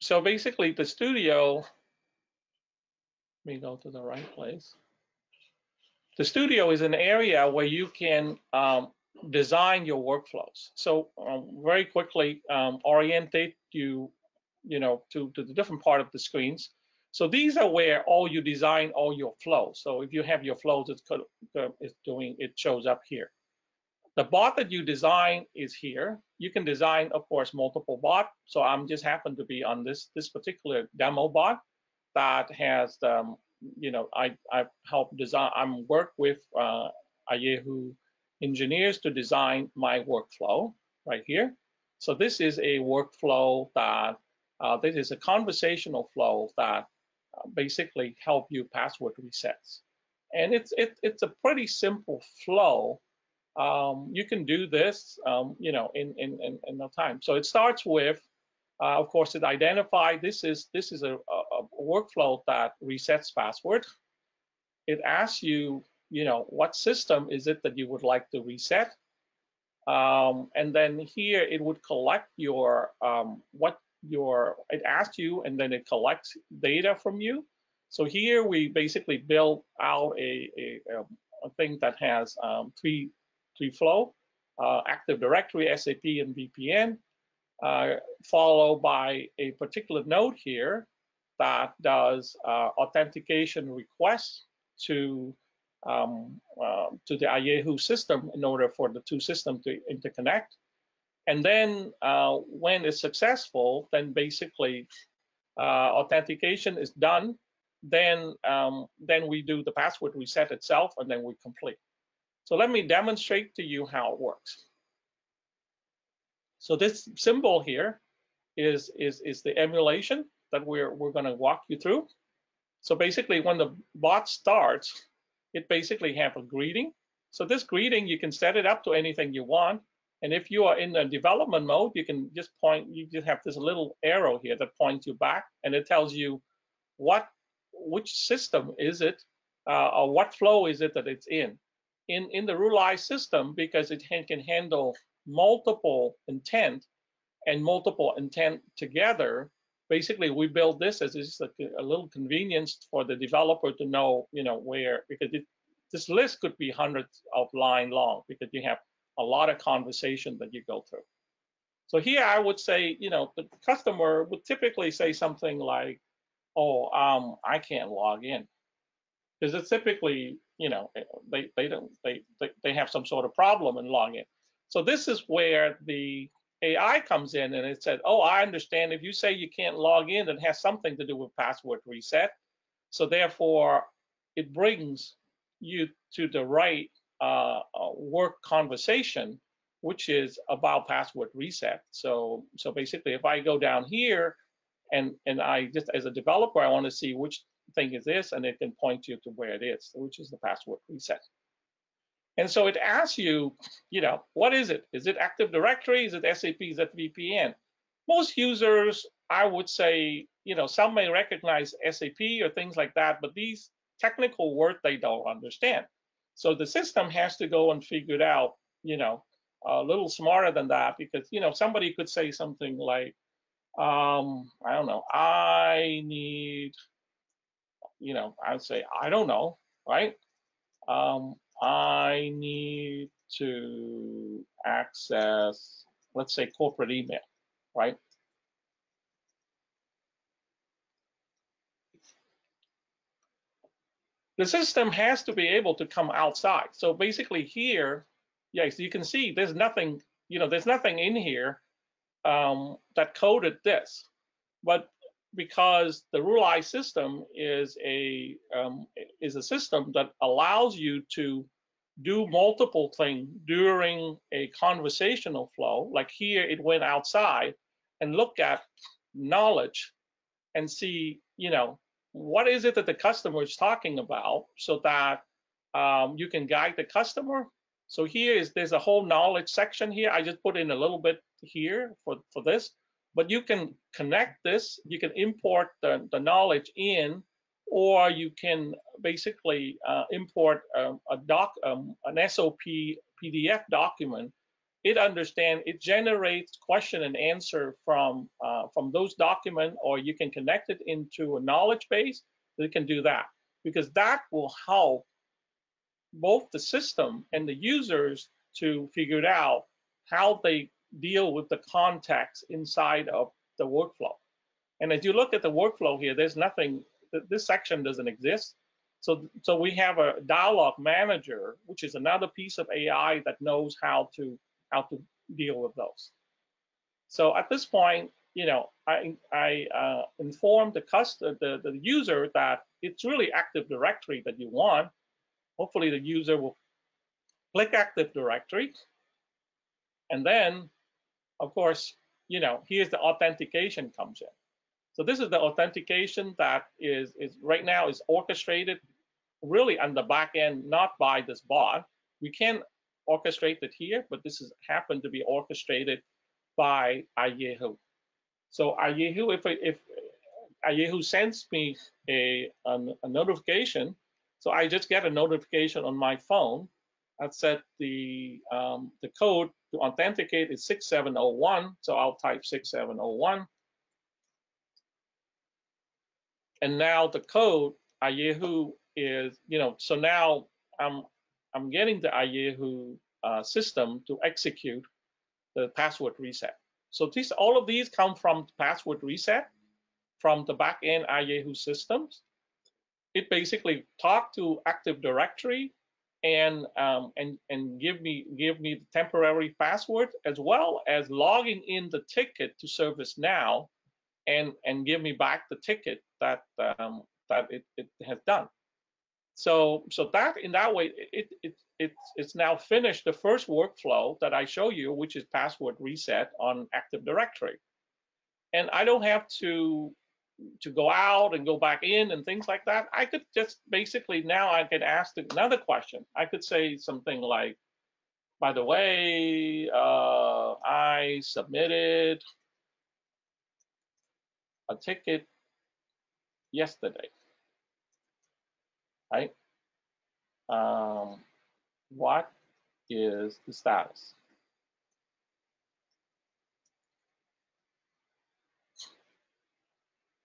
so basically the studio, let me go to the right place. The studio is an area where you can um, design your workflows. So um, very quickly um, orientate you, you know, to, to the different part of the screens. So these are where all you design all your flows. So if you have your flows, it's, it's doing, it shows up here. The bot that you design is here. You can design, of course, multiple bot. So I'm just happen to be on this this particular demo bot that has, um, you know, I I help design. I'm work with uh, Ayehu engineers to design my workflow right here. So this is a workflow that uh, this is a conversational flow that uh, basically help you password resets. And it's it, it's a pretty simple flow. Um, you can do this, um, you know, in, in, in, in no time. So it starts with, uh, of course, it identify this is this is a, a, workflow that resets password. It asks you you know, what system is it that you would like to reset? Um, and then here it would collect your, um, what your, it asks you and then it collects data from you. So here we basically build out a, a, a thing that has um, three, flow, uh, Active Directory, SAP, and VPN, uh, followed by a particular node here that does uh, authentication requests to um, uh, to the Ayehu system in order for the two systems to interconnect. And then uh, when it's successful, then basically uh, authentication is done. Then um, then we do the password reset itself, and then we complete. So let me demonstrate to you how it works. So this symbol here is is is the emulation that we're we're going to walk you through. So basically, when the bot starts, it basically have a greeting. So this greeting, you can set it up to anything you want. And if you are in the development mode, you can just point, you just have this little arrow here that points you back and it tells you what, which system is it, uh, or what flow is it that it's in. In, in the Rulai system, because it can handle multiple intent and multiple intent together, basically we build this as just a, a, little convenience for the developer to know, you know, where because it, this list could be hundreds of line long because you have a lot of conversation that you go through. So here I would say, you know, the customer would typically say something like, "Oh, um, I can't log in," because it's typically, you know, they they don't they they, they have some sort of problem in logging. So this is where the AI comes in and it said, oh, I understand if you say you can't log in, it has something to do with password reset. So therefore, it brings you to the right uh, uh, work conversation, which is about password reset. So, so basically, if I go down here and and I just as a developer, I want to see which thing is this, and it can point you to where it is, which is the password reset. And so it asks you, you know, what is it? Is it Active Directory? Is it SAP? Is it VPN? Most users, I would say, you know, some may recognize SAP or things like that, but these technical words they don't understand. So the system has to go and figure it out, you know, a little smarter than that because, you know, somebody could say something like, um, I don't know, I need, you know, I would say, I don't know, right? Um, I need to access, let's say, corporate email, right? The system has to be able to come outside. So basically here, yes, you can see there's nothing, you know, there's nothing in here um, that coded this. But because the Rulai system is a um, is a system that allows you to do multiple things during a conversational flow. Like here, it went outside and look at knowledge and see, you know, what is it that the customer is talking about, so that um, you can guide the customer. So here is there's a whole knowledge section here. I just put in a little bit here for for this but you can connect this, you can import the, the knowledge in, or you can basically uh, import um, a doc, um, an SOP PDF document it understand it generates question and answer from uh, from those document, or you can connect it into a knowledge base. It can do that because that will help both the system and the users to figure out how they deal with the contacts inside of the workflow. And as you look at the workflow here, there's nothing, this section doesn't exist. So, so we have a dialogue manager, which is another piece of AI that knows how to how to deal with those. So at this point, you know, I I uh, inform the customer, the, the user that it's really Active Directory that you want. Hopefully, the user will click Active Directory, and then, of course, you know, here's the authentication comes in. So this is the authentication that is, is right now is orchestrated really on the back end, not by this bot. We can orchestrate it here, but this is happened to be orchestrated by Ayehu. So Ayehu, if if Ayehu sends me a, a, a notification, so I just get a notification on my phone that said the um, the code to authenticate is 6701. So I'll type 6701. And now the code Ayehu is, you know, so now I'm I'm getting the Ayehu uh, system to execute the password reset. So these all of these come from password reset from the backend Ayehu systems. It basically talk to Active Directory and um, and and give me give me the temporary password as well as logging in the ticket to ServiceNow and and give me back the ticket that um, that it, it has done. So so that in that way it it it it's now finished the first workflow that I show you, which is password reset on Active Directory, and I don't have to to go out and go back in and things like that. I could just basically now I could ask another question. I could say something like, by the way, uh, I submitted a ticket yesterday, right? Um, what is the status?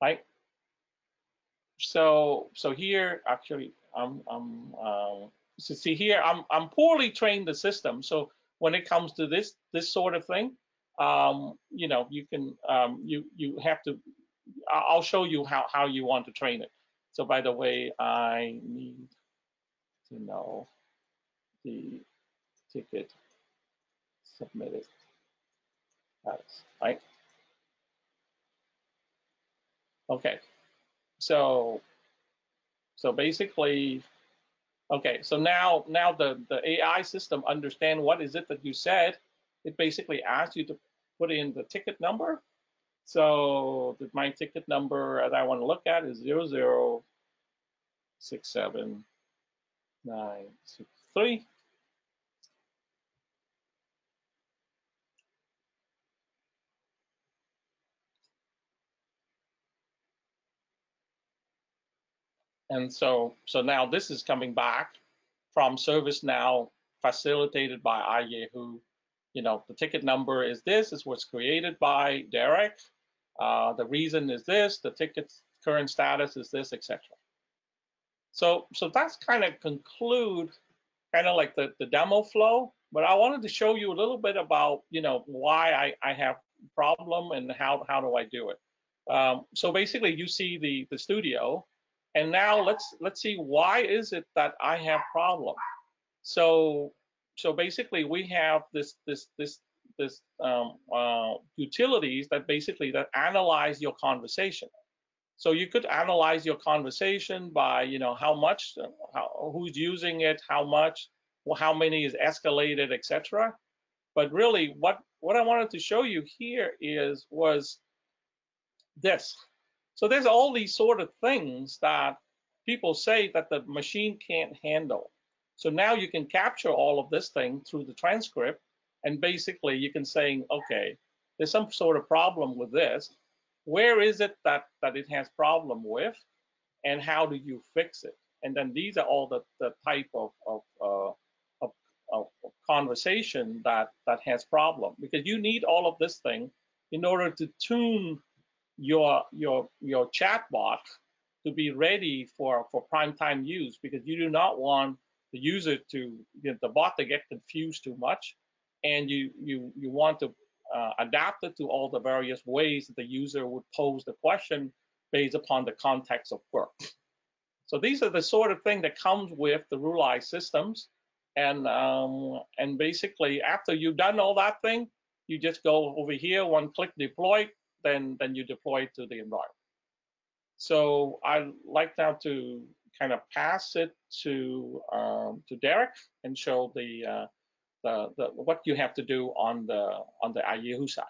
Right? So so here actually I'm I'm uh, so see here I'm I'm poorly trained the system. So when it comes to this this sort of thing, um, you know you can um, you you have to I'll show you how how you want to train it. So by the way, I need to know the ticket submitted status, right? Okay, so so basically, okay, so now now the the AI system understand what is it that you said. It basically asks you to put in the ticket number. So my ticket number that I want to look at is zero zero six seven nine six three. And so, so now this is coming back from ServiceNow facilitated by Ayehu. You know, the ticket number is this, is what's created by Derek. Uh, the reason is this, the ticket's current status is this, etc. So, so that's kind of conclude kind of like the, the demo flow, but I wanted to show you a little bit about, you know, why I, I have problem and how, how do I do it. Um, so basically you see the, the studio and now let's let's see why is it that I have problem. So so basically we have this this this this um, uh, utilities that basically that analyze your conversation. So you could analyze your conversation by you know how much how, who's using it, how much, how many is escalated, etc. But really, what what I wanted to show you here is was this. So there's all these sort of things that people say that the machine can't handle. So now you can capture all of this thing through the transcript, and basically you can say, okay, there's some sort of problem with this. Where is it that that it has problem with, and how do you fix it? And then these are all the, the type of of, uh, of a conversation that that has problem because you need all of this thing in order to tune your your your chatbot to be ready for for prime time use because you do not want the user to you know, the bot to get confused too much and you you you want to uh, adapt it to all the various ways that the user would pose the question based upon the context of work. So these are the sort of thing that comes with the Rulai systems and um, and basically after you've done all that thing you just go over here one click deploy then then you deploy it to the environment so I'd like now to kind of pass it to um, to Derek and show the, uh, the, the what you have to do on the on the Ayehu side.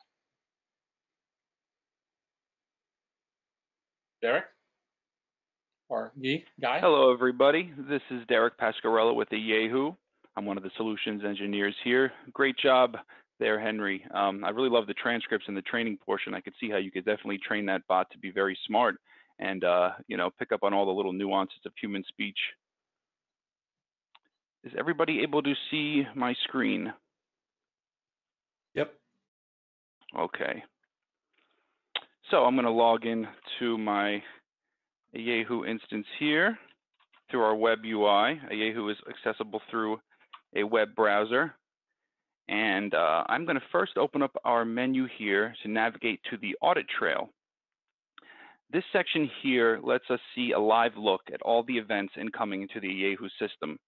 Derek or? Guy? Hello, everybody. This is Derek Pascarella with the Ayehu. I'm one of the solutions engineers here. Great job there, Henry. Um, I really love the transcripts and the training portion. I could see how you could definitely train that bot to be very smart and uh, you know pick up on all the little nuances of human speech. Is everybody able to see my screen? Yep. Okay. So I'm going to log in to my Ayehu instance here through our web UI. Ayehu is accessible through a web browser. And uh, I'm going to first open up our menu here to navigate to the audit trail. This section here lets us see a live look at all the events incoming into the Ayehu system.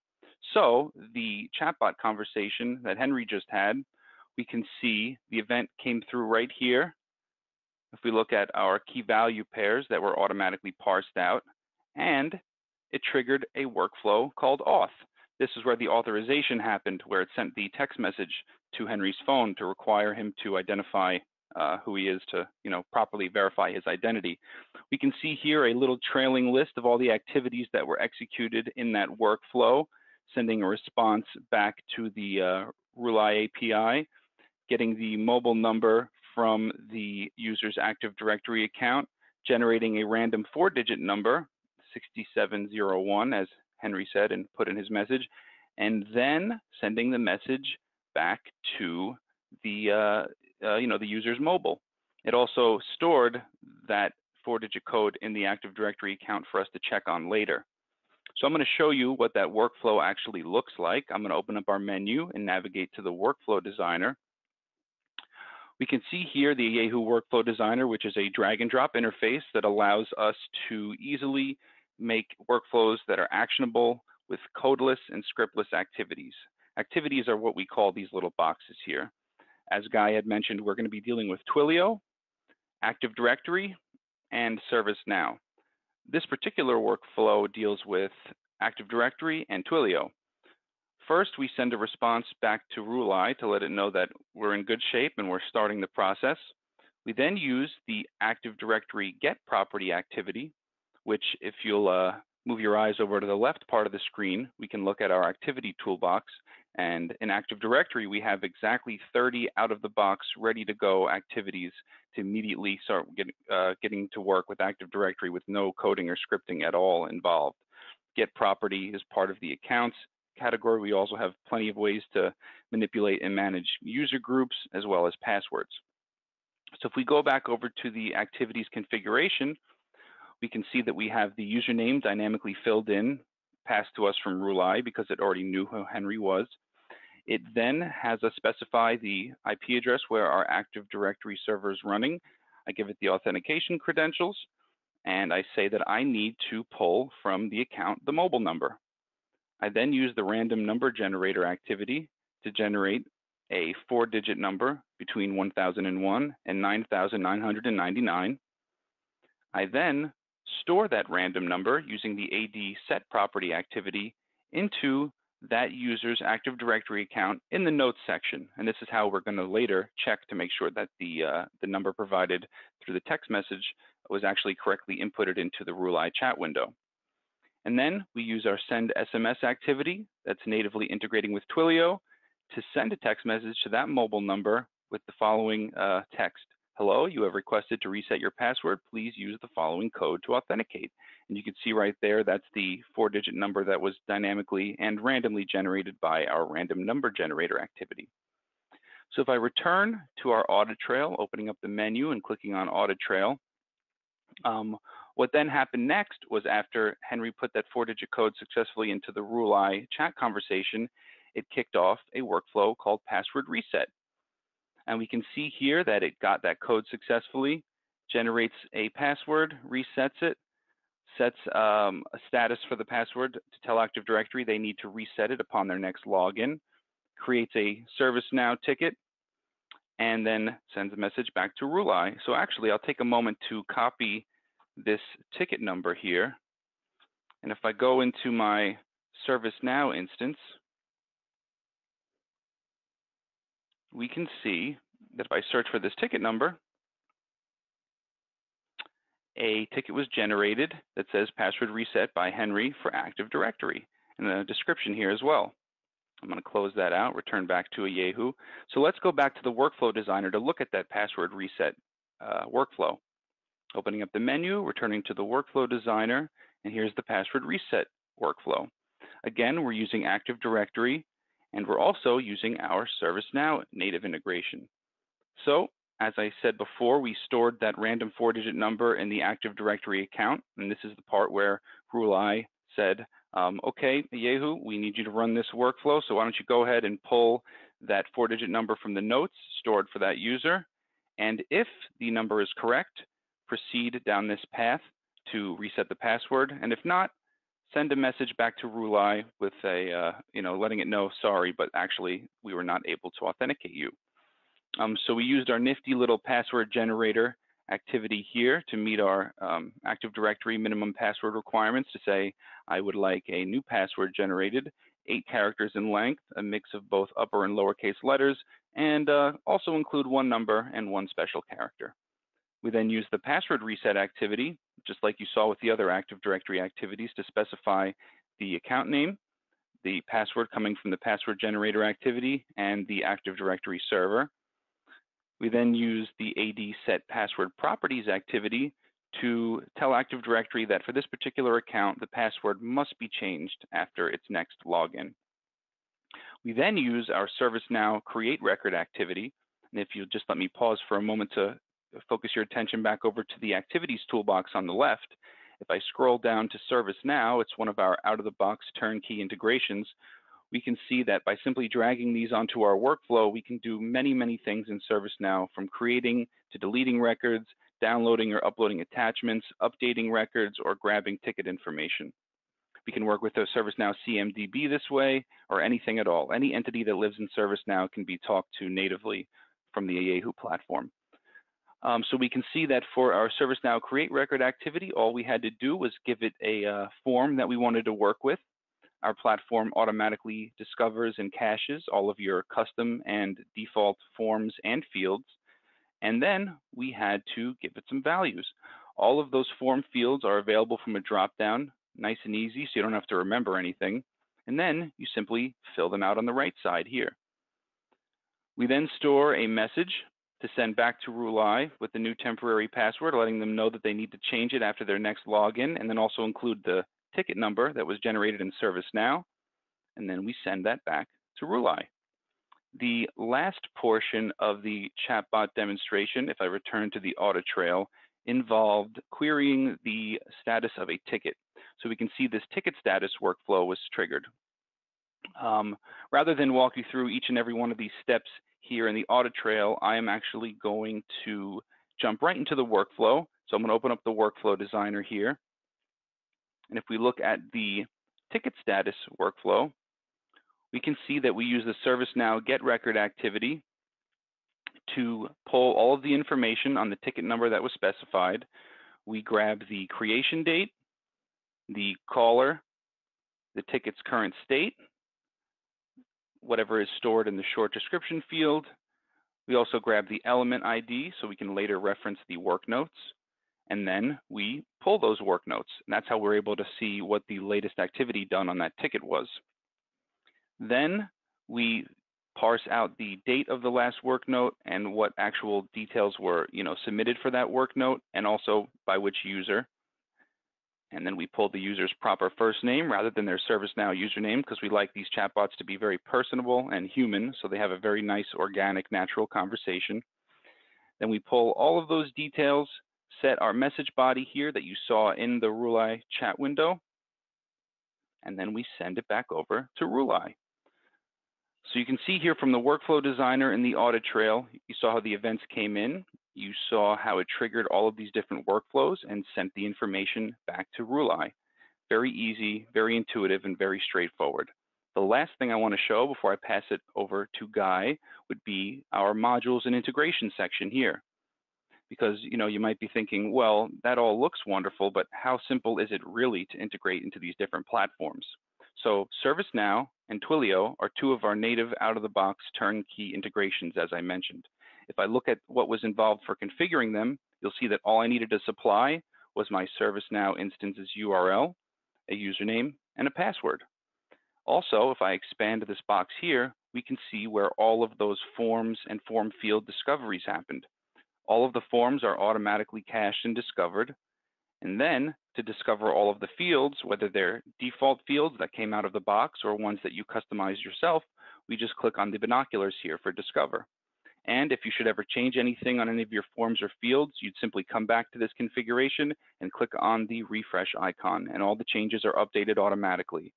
So the chatbot conversation that Henry just had, we can see the event came through right here. If we look at our key value pairs that were automatically parsed out, and it triggered a workflow called auth. This is where the authorization happened, where it sent the text message to Henry's phone to require him to identify uh, who he is to you know properly verify his identity. We can see here a little trailing list of all the activities that were executed in that workflow, sending a response back to the uh, API, getting the mobile number from the user's Active Directory account, generating a random four-digit number, 6701, as Henry said and put in his message, and then sending the message back to the uh, uh, you know, the user's mobile. It also stored that four-digit code in the Active Directory account for us to check on later. So I'm going to show you what that workflow actually looks like. I'm going to open up our menu and navigate to the Workflow Designer. We can see here the Ayehu Workflow Designer, which is a drag and drop interface that allows us to easily make workflows that are actionable with codeless and scriptless activities. Activities are what we call these little boxes here. As Guy had mentioned, we're going to be dealing with Twilio, Active Directory, and ServiceNow. This particular workflow deals with Active Directory and Twilio. First, we send a response back to Rulai to let it know that we're in good shape and we're starting the process. We then use the Active Directory get property activity, which if you'll uh, move your eyes over to the left part of the screen, we can look at our activity toolbox and in Active Directory, we have exactly 30 out of the box ready to go activities to immediately start get, uh, getting to work with Active Directory with no coding or scripting at all involved. Get property is part of the accounts category. We also have plenty of ways to manipulate and manage user groups as well as passwords. So if we go back over to the activities configuration, we can see that we have the username dynamically filled in passed to us from Rulai because it already knew who Henry was. It then has us specify the IP address where our Active Directory server is running. I give it the authentication credentials, and I say that I need to pull from the account the mobile number. I then use the random number generator activity to generate a four-digit number between 1001 and 9999. I then store that random number using the AD set property activity into that user's Active Directory account in the notes section. And this is how we're going to later check to make sure that the, uh, the number provided through the text message was actually correctly inputted into the Rulai chat window. And then we use our send SMS activity that's natively integrating with Twilio to send a text message to that mobile number with the following uh, text. Hello, you have requested to reset your password. Please use the following code to authenticate. And you can see right there, that's the four digit number that was dynamically and randomly generated by our random number generator activity. So if I return to our audit trail, opening up the menu and clicking on audit trail, um, what then happened next was after Henry put that four digit code successfully into the Rulai chat conversation, it kicked off a workflow called password reset. And we can see here that it got that code successfully, generates a password, resets it, sets um, a status for the password to tell Active Directory they need to reset it upon their next login, creates a ServiceNow ticket, and then sends a message back to Rulai. So actually, I'll take a moment to copy this ticket number here. And if I go into my ServiceNow instance, we can see that if I search for this ticket number, a ticket was generated that says password reset by Henry for Active Directory and a description here as well. I'm going to close that out, return back to Ayehu. So let's go back to the workflow designer to look at that password reset uh, workflow. Opening up the menu, returning to the workflow designer, and here's the password reset workflow. Again, we're using Active Directory, and we're also using our ServiceNow native integration. So as I said before, we stored that random four-digit number in the Active Directory account, and this is the part where Rulai said, um, okay, Ayehu, we need you to run this workflow, so why don't you go ahead and pull that four-digit number from the notes stored for that user, and if the number is correct, proceed down this path to reset the password, and if not, send a message back to Rulai with a, uh, you know, letting it know, sorry, but actually we were not able to authenticate you. Um, so we used our nifty little password generator activity here to meet our um, Active Directory minimum password requirements to say, I would like a new password generated, eight characters in length, a mix of both upper and lowercase letters, and uh, also include one number and one special character. We then use the password reset activity, just like you saw with the other Active Directory activities, to specify the account name, the password coming from the password generator activity, and the Active Directory server. We then use the AD set password properties activity to tell Active Directory that for this particular account, the password must be changed after its next login. We then use our ServiceNow create record activity. And if you'll just let me pause for a moment to focus your attention back over to the activities toolbox on the left, if I scroll down to ServiceNow, it's one of our out-of-the-box turnkey integrations we can see that by simply dragging these onto our workflow, we can do many, many things in ServiceNow from creating to deleting records, downloading or uploading attachments, updating records, or grabbing ticket information. We can work with a ServiceNow CMDB this way, or anything at all. Any entity that lives in ServiceNow can be talked to natively from the Ayehu platform. Um, so we can see that for our ServiceNow create record activity, all we had to do was give it a uh, form that we wanted to work with. Our platform automatically discovers and caches all of your custom and default forms and fields. And then we had to give it some values. All of those form fields are available from a dropdown, nice and easy, so you don't have to remember anything. And then you simply fill them out on the right side here. We then store a message to send back to Rulai with the new temporary password, letting them know that they need to change it after their next login, and then also include the ticket number that was generated in ServiceNow, and then we send that back to Rulai. The last portion of the chatbot demonstration, if I return to the audit trail, involved querying the status of a ticket. So we can see this ticket status workflow was triggered. Um, rather than walk you through each and every one of these steps here in the audit trail, I am actually going to jump right into the workflow. So I'm going to open up the workflow designer here. And if we look at the ticket status workflow, we can see that we use the ServiceNow get record activity to pull all of the information on the ticket number that was specified. We grab the creation date, the caller, the ticket's current state, whatever is stored in the short description field. We also grab the element ID so we can later reference the work notes and then we pull those work notes. And that's how we're able to see what the latest activity done on that ticket was. Then we parse out the date of the last work note and what actual details were, you know, submitted for that work note and also by which user. And then we pull the user's proper first name rather than their ServiceNow username because we like these chatbots to be very personable and human, so they have a very nice, organic, natural conversation. Then we pull all of those details, set our message body here that you saw in the Rulai chat window, and then we send it back over to Rulai. So you can see here from the workflow designer in the audit trail, you saw how the events came in. You saw how it triggered all of these different workflows and sent the information back to Rulai. Very easy, very intuitive, and very straightforward. The last thing I want to show before I pass it over to Guy would be our modules and integration section here. Because you know you might be thinking, well, that all looks wonderful, but how simple is it really to integrate into these different platforms? So ServiceNow and Twilio are two of our native out-of-the-box turnkey integrations, as I mentioned. If I look at what was involved for configuring them, you'll see that all I needed to supply was my ServiceNow instance's URL, a username, and a password. Also, if I expand this box here, we can see where all of those forms and form field discoveries happened. All of the forms are automatically cached and discovered. And then to discover all of the fields, whether they're default fields that came out of the box or ones that you customized yourself, we just click on the binoculars here for discover. And if you should ever change anything on any of your forms or fields, you'd simply come back to this configuration and click on the refresh icon, and all the changes are updated automatically.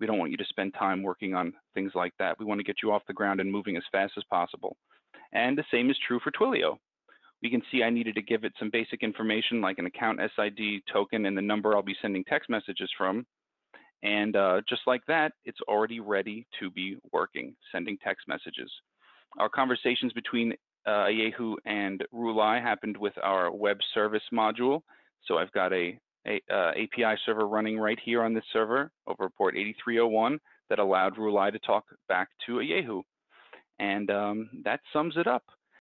We don't want you to spend time working on things like that. We want to get you off the ground and moving as fast as possible. And the same is true for Twilio. We can see I needed to give it some basic information like an account SID token and the number I'll be sending text messages from. And uh, just like that, it's already ready to be working, sending text messages. Our conversations between uh, Ayehu and Rulai happened with our web service module. So I've got a, a uh, API server running right here on this server over port 8301 that allowed Rulai to talk back to Ayehu. And um, that sums it up.